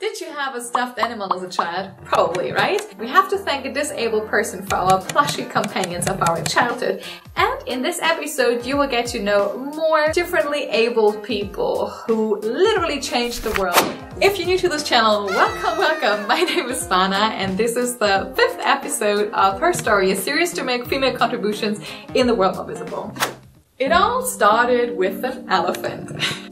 Did you have a stuffed animal as a child? Probably, right? We have to thank a disabled person for our plushy companions of our childhood. And in this episode, you will get to know more differently abled people who literally changed the world. If you're new to this channel, welcome, welcome. My name is Svana and this is the fifth episode of Her Story, a series to make female contributions in the world more visible. It all started with an elephant.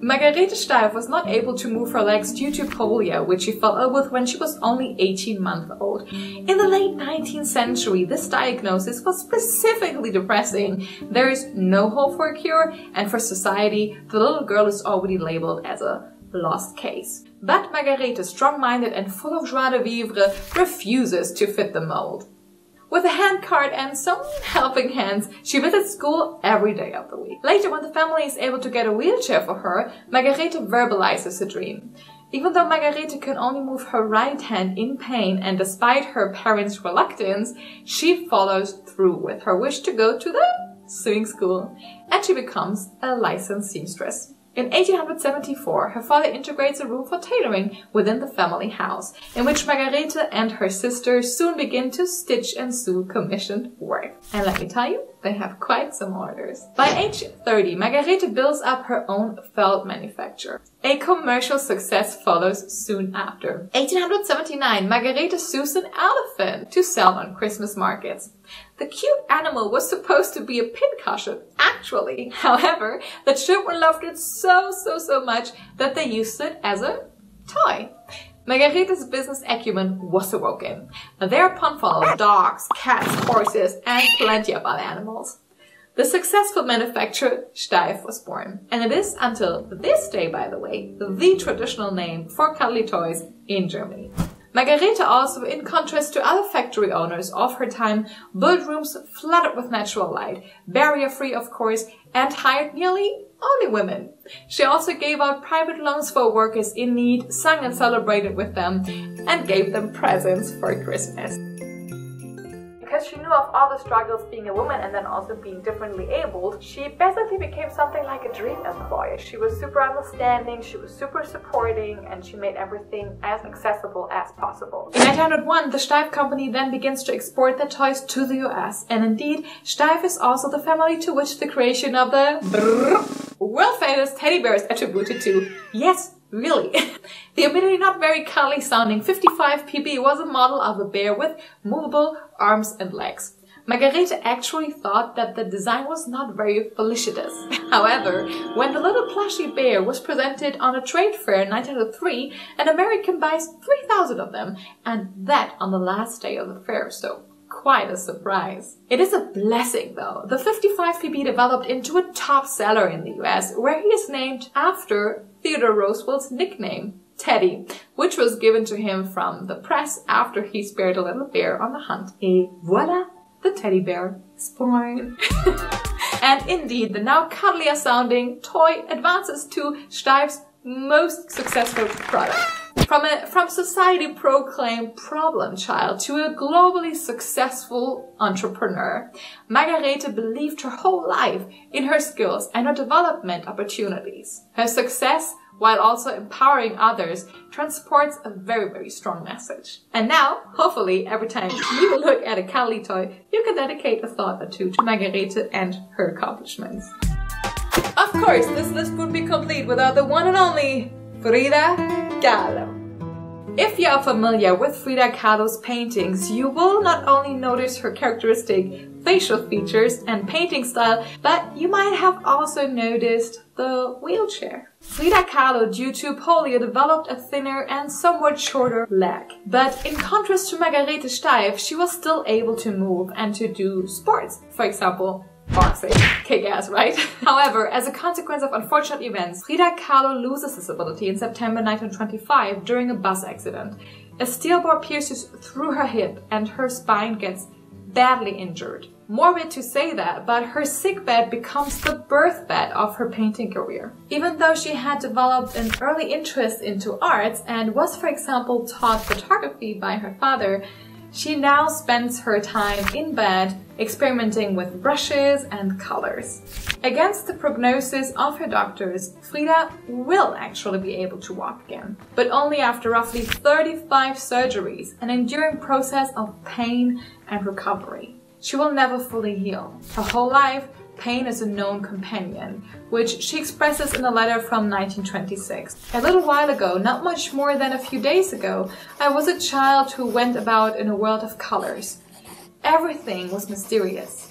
Margarete Steiff was not able to move her legs due to polio, which she fell ill with when she was only 18 months old. In the late 19th century, this diagnosis was specifically depressing. There is no hope for a cure, and for society, the little girl is already labeled as a lost case. But Margarete, strong-minded and full of joie de vivre, refuses to fit the mold. With a handcart and some helping hands, she visits school every day of the week. Later, when the family is able to get a wheelchair for her, Margarete verbalizes the dream. Even though Margarete can only move her right hand in pain and despite her parents' reluctance, she follows through with her wish to go to the sewing school and she becomes a licensed seamstress. In 1874, her father integrates a room for tailoring within the family house, in which Margarete and her sister soon begin to stitch and sew commissioned work. And let me tell you, they have quite some orders. By age 30, Margarete builds up her own felt manufacture. A commercial success follows soon after. 1879, Margarete sews an elephant to sell on Christmas markets. The cute animal was supposed to be a pincushion, actually. However, the children loved it so, so, so much that they used it as a toy. Margarete's business acumen was awoken. Thereupon followed dogs, cats, horses, and plenty of other animals. The successful manufacturer Steiff was born, and it is until this day, by the way, the traditional name for cuddly toys in Germany. Margarete also, in contrast to other factory owners of her time, built rooms flooded with natural light, barrier-free of course, and hired nearly only women. She also gave out private loans for workers in need, sang and celebrated with them, and gave them presents for Christmas because she knew of all the struggles being a woman and then also being differently abled, she basically became something like a dream employee. She was super understanding, she was super supporting, and she made everything as accessible as possible. In 1901, the Steiff company then begins to export their toys to the US, and indeed, Steiff is also the family to which the creation of the world famous teddy bear is attributed to. Yes, Really? the admittedly not very cuddly sounding 55 PB was a model of a bear with movable arms and legs. Margarete actually thought that the design was not very felicitous. However, when the little plushy bear was presented on a trade fair in 1903, an American buys 3,000 of them, and that on the last day of the fair, so quite a surprise. It is a blessing though. The 55 PB developed into a top seller in the US, where he is named after Theodore Roosevelt's nickname, Teddy, which was given to him from the press after he spared a little bear on the hunt. Et voila, the teddy bear is born. and indeed, the now cuddlier sounding toy advances to Steiff's most successful product. From a from society proclaimed problem child to a globally successful entrepreneur, Margarete believed her whole life in her skills and her development opportunities. Her success, while also empowering others, transports a very, very strong message. And now, hopefully, every time you look at a cuddly toy, you can dedicate a thought or two to Margarete and her accomplishments. Of course, this list would be complete without the one and only Frida Kahlo. If you are familiar with Frida Kahlo's paintings, you will not only notice her characteristic facial features and painting style, but you might have also noticed the wheelchair. Frida Kahlo, due to polio, developed a thinner and somewhat shorter leg. But in contrast to Margarete Steiff, she was still able to move and to do sports. For example, boxing. Kick ass, right? However, as a consequence of unfortunate events, Frida Kahlo loses this ability in September 1925 during a bus accident. A steel bar pierces through her hip and her spine gets badly injured. Morbid to say that, but her sickbed becomes the birthbed of her painting career. Even though she had developed an early interest into arts and was, for example, taught photography by her father, She now spends her time in bed experimenting with brushes and colors. Against the prognosis of her doctors, Frida will actually be able to walk again, but only after roughly 35 surgeries, an enduring process of pain and recovery. She will never fully heal. Her whole life, pain is a known companion, which she expresses in a letter from 1926. A little while ago, not much more than a few days ago, I was a child who went about in a world of colors. Everything was mysterious.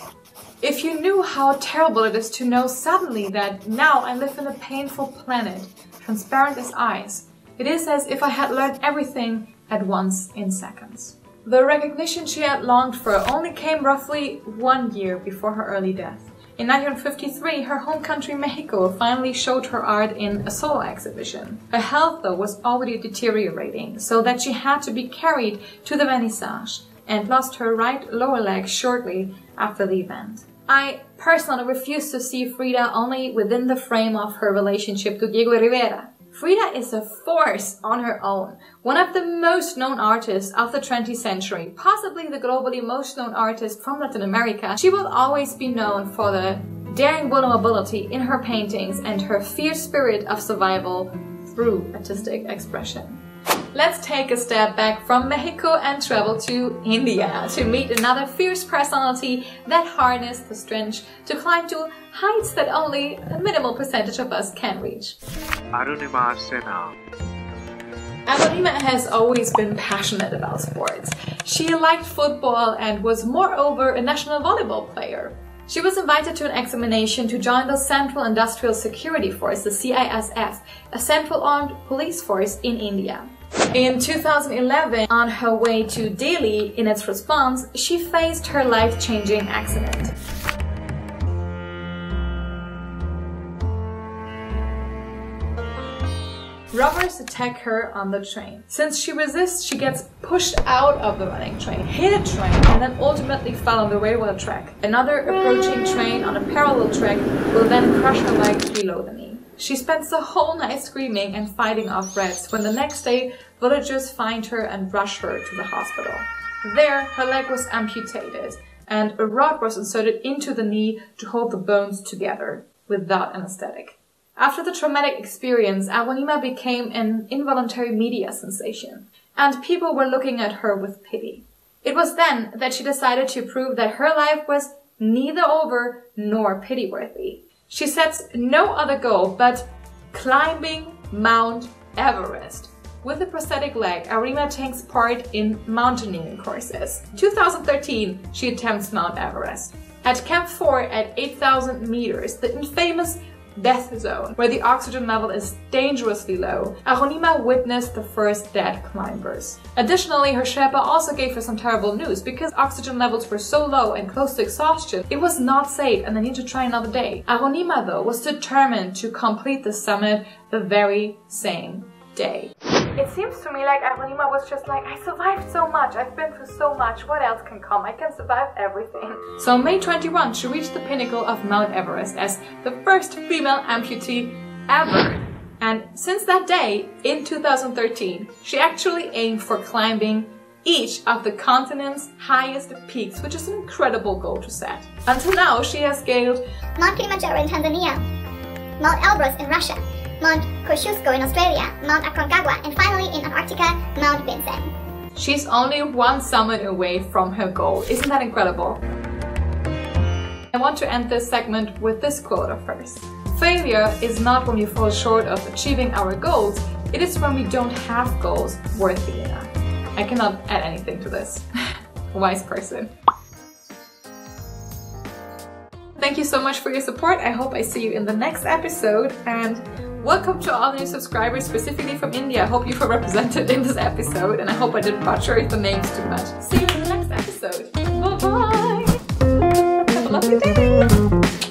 If you knew how terrible it is to know suddenly that now I live in a painful planet, transparent as ice, it is as if I had learned everything at once in seconds. The recognition she had longed for only came roughly one year before her early death. In 1953, her home country Mexico finally showed her art in a solo exhibition. Her health, though, was already deteriorating, so that she had to be carried to the vernissage and lost her right lower leg shortly after the event. I personally refuse to see Frida only within the frame of her relationship to Diego Rivera. Frida is a force on her own, one of the most known artists of the 20th century, possibly the globally most known artist from Latin America. She will always be known for the daring vulnerability in her paintings and her fierce spirit of survival through artistic expression. Let's take a step back from Mexico and travel to India to meet another fierce personality that harnessed the strength to climb to heights that only a minimal percentage of us can reach. Arunima Sinha. Arunima has always been passionate about sports. She liked football and was moreover a national volleyball player. She was invited to an examination to join the Central Industrial Security Force, the CISF, a central armed police force in India. In 2011, on her way to Delhi in its response, she faced her life-changing accident. Robbers attack her on the train. Since she resists, she gets pushed out of the running train, hit a train, and then ultimately fell on the railway track. Another approaching train on a parallel track will then crush her leg below the knee. She spends the whole night screaming and fighting off rats when the next day villagers find her and rush her to the hospital. There, her leg was amputated and a rod was inserted into the knee to hold the bones together without anesthetic. After the traumatic experience, Arunima became an involuntary media sensation, and people were looking at her with pity. It was then that she decided to prove that her life was neither over nor pity-worthy. She sets no other goal but climbing Mount Everest. With a prosthetic leg, Arima takes part in mountaineering courses. 2013, she attempts Mount Everest. At Camp 4 at 8,000 meters, the infamous death zone, where the oxygen level is dangerously low, Arunima witnessed the first dead climbers. Additionally, her Sherpa also gave her some terrible news. Because oxygen levels were so low and close to exhaustion, it was not safe and they need to try another day. Arunima, though, was determined to complete the summit the very same day. It seems to me like Arunima was just like, I survived so much, I've been through so much, what else can come? I can survive everything. So on May 21, she reached the pinnacle of Mount Everest as the first female amputee ever. And since that day, in 2013, she actually aimed for climbing each of the continent's highest peaks, which is an incredible goal to set. Until now, she has scaled Mount Kilimanjaro in Tanzania, Mount Elbrus in Russia, Mount Kosciuszko in Australia, Mount Aconcagua, and finally in Antarctica, Mount Vinson. She's only one summit away from her goal. Isn't that incredible? I want to end this segment with this quote of hers. Failure is not when we fall short of achieving our goals, it is when we don't have goals worthy enough. I cannot add anything to this. Wise person. Thank you so much for your support. I hope I see you in the next episode and welcome to all new subscribers specifically from India. I hope you feel represented in this episode and I hope I didn't butcher the names too much. See you in the next episode. Bye bye. Have a lovely day.